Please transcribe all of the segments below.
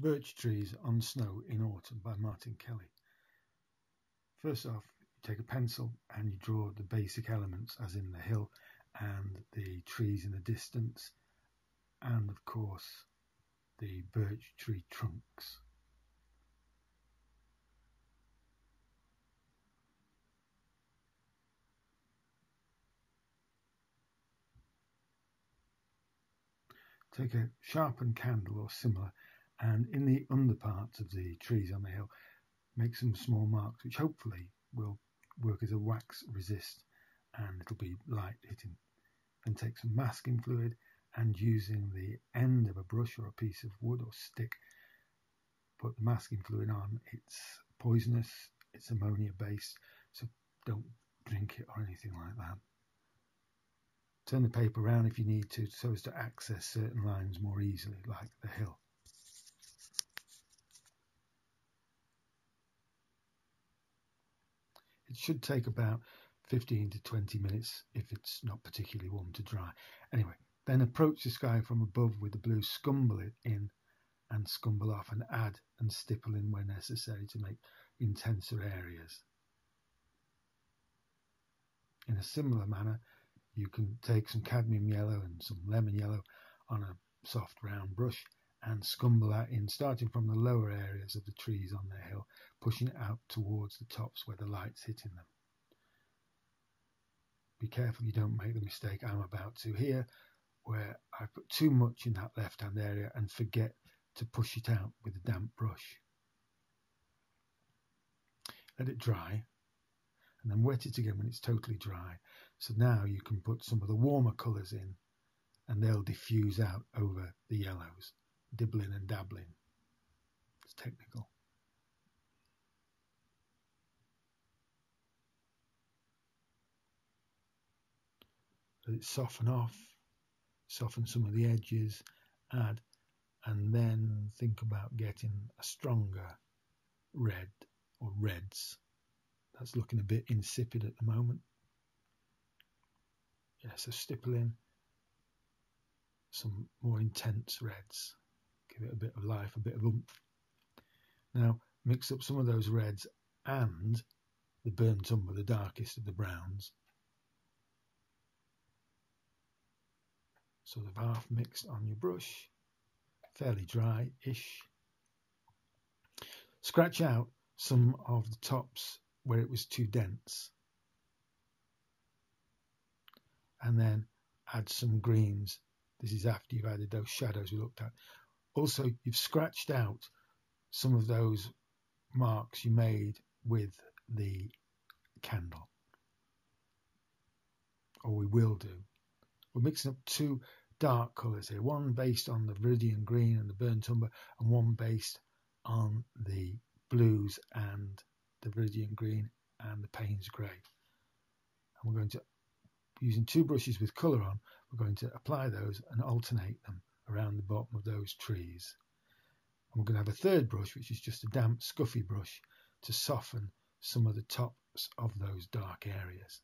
Birch Trees on Snow in Autumn by Martin Kelly. First off, you take a pencil and you draw the basic elements as in the hill and the trees in the distance and of course the birch tree trunks. Take a sharpened candle or similar and in the underparts of the trees on the hill make some small marks which hopefully will work as a wax resist and it'll be light hitting. Then take some masking fluid and using the end of a brush or a piece of wood or stick put the masking fluid on. It's poisonous, it's ammonia based, so don't drink it or anything like that. Turn the paper around if you need to so as to access certain lines more easily, like the hill. It should take about 15 to 20 minutes if it's not particularly warm to dry. Anyway, then approach the sky from above with the blue, scumble it in and scumble off and add and stipple in where necessary to make intenser areas. In a similar manner, you can take some cadmium yellow and some lemon yellow on a soft round brush and scumble that in, starting from the lower areas of the trees on the hill, pushing it out towards the tops where the light's hitting them. Be careful you don't make the mistake I'm about to here, where I put too much in that left hand area and forget to push it out with a damp brush. Let it dry and then wet it again when it's totally dry so now you can put some of the warmer colours in and they'll diffuse out over the yellows, dibbling and dabbling. It's technical. Let it soften off, soften some of the edges, add, and then think about getting a stronger red or reds. That's looking a bit insipid at the moment yeah, so stippling some more intense reds. Give it a bit of life, a bit of oomph. Now mix up some of those reds and the burnt umber, the darkest of the browns. Sort of half mixed on your brush, fairly dry-ish. Scratch out some of the tops where it was too dense and then add some greens. This is after you've added those shadows we looked at. Also, you've scratched out some of those marks you made with the candle. Or we will do. We're mixing up two dark colours here, one based on the viridian green and the burnt umber, and one based on the blues and the viridian green and the Payne's grey. And we're going to using two brushes with colour on, we're going to apply those and alternate them around the bottom of those trees. We're going to have a third brush, which is just a damp, scuffy brush to soften some of the tops of those dark areas.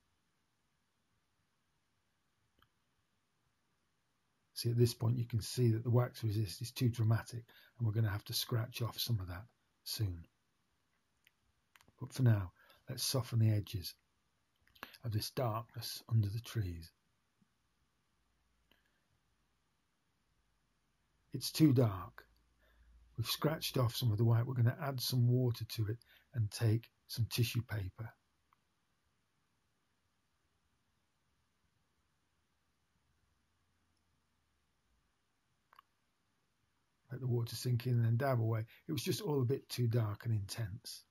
See, at this point, you can see that the wax resist is too dramatic, and we're going to have to scratch off some of that soon. But for now, let's soften the edges of this darkness under the trees. It's too dark. We've scratched off some of the white. We're going to add some water to it and take some tissue paper. Let the water sink in and then dab away. It was just all a bit too dark and intense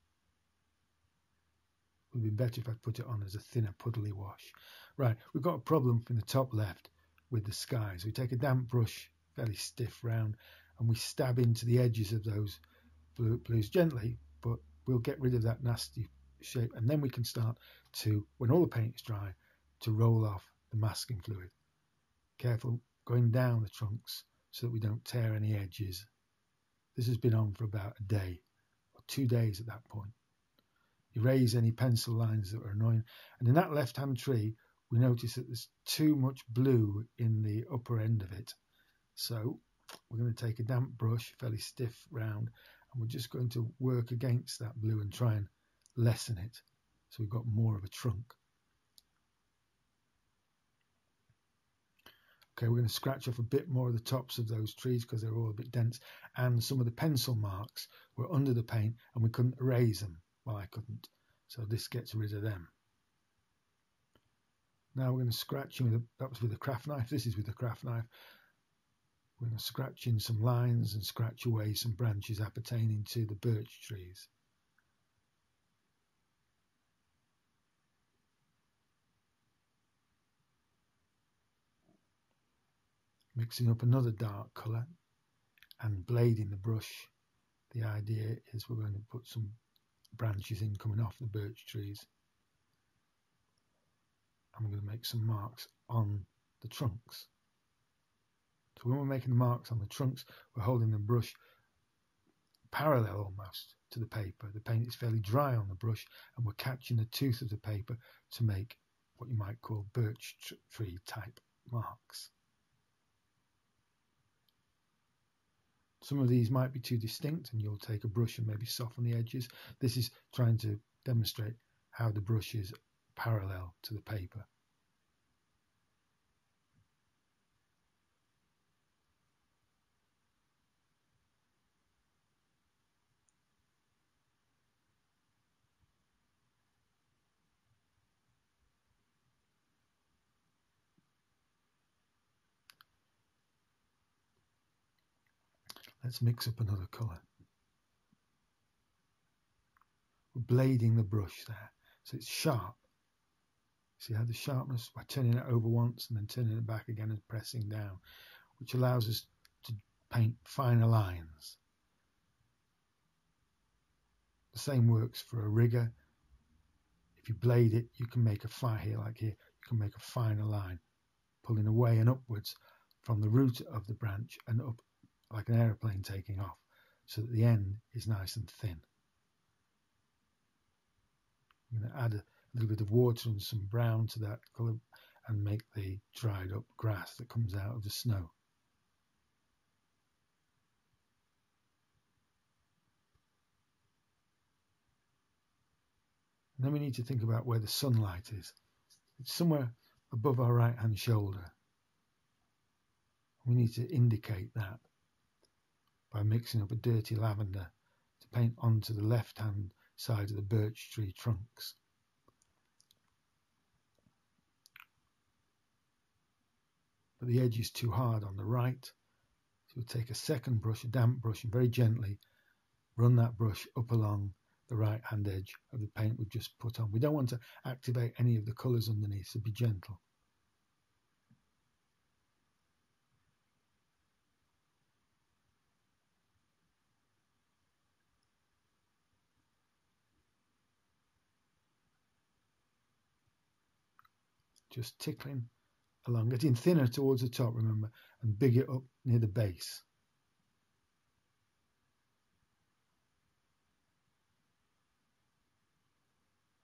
would be better if I'd put it on as a thinner puddly wash. Right, we've got a problem from the top left with the sky. So we take a damp brush, fairly stiff round, and we stab into the edges of those blues gently, but we'll get rid of that nasty shape. And then we can start to, when all the paint is dry, to roll off the masking fluid. Careful going down the trunks so that we don't tear any edges. This has been on for about a day, or two days at that point erase any pencil lines that are annoying. And in that left-hand tree, we notice that there's too much blue in the upper end of it. So we're going to take a damp brush, fairly stiff round, and we're just going to work against that blue and try and lessen it so we've got more of a trunk. Okay, we're going to scratch off a bit more of the tops of those trees because they're all a bit dense and some of the pencil marks were under the paint and we couldn't erase them. Well, I couldn't. So this gets rid of them. Now we're going to scratch with a, that was with a craft knife. This is with a craft knife. We're going to scratch in some lines and scratch away some branches appertaining to the birch trees. Mixing up another dark colour and blading the brush. The idea is we're going to put some branches in coming off the birch trees. I'm going to make some marks on the trunks. So when we're making the marks on the trunks, we're holding the brush parallel almost to the paper. The paint is fairly dry on the brush and we're catching the tooth of the paper to make what you might call birch tree type marks. Some of these might be too distinct and you'll take a brush and maybe soften the edges. This is trying to demonstrate how the brush is parallel to the paper. Let's mix up another colour. We're blading the brush there, so it's sharp. See how the sharpness by turning it over once and then turning it back again and pressing down, which allows us to paint finer lines. The same works for a rigger. If you blade it, you can make a fine here, like here, you can make a finer line, pulling away and upwards from the root of the branch and up like an aeroplane taking off, so that the end is nice and thin. I'm going to add a little bit of water and some brown to that colour and make the dried up grass that comes out of the snow. And then we need to think about where the sunlight is. It's somewhere above our right hand shoulder. We need to indicate that by mixing up a dirty lavender to paint onto the left hand side of the birch tree trunks. But the edge is too hard on the right, so we'll take a second brush, a damp brush, and very gently run that brush up along the right hand edge of the paint we've just put on. We don't want to activate any of the colours underneath, so be gentle. Just tickling along, getting thinner towards the top, remember, and bigger up near the base.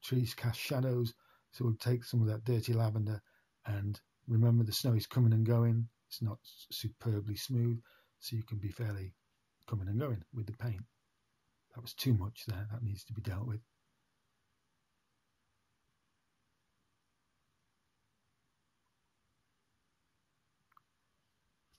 Trees cast shadows, so we'll take some of that dirty lavender and remember the snow is coming and going. It's not superbly smooth, so you can be fairly coming and going with the paint. That was too much there, that needs to be dealt with.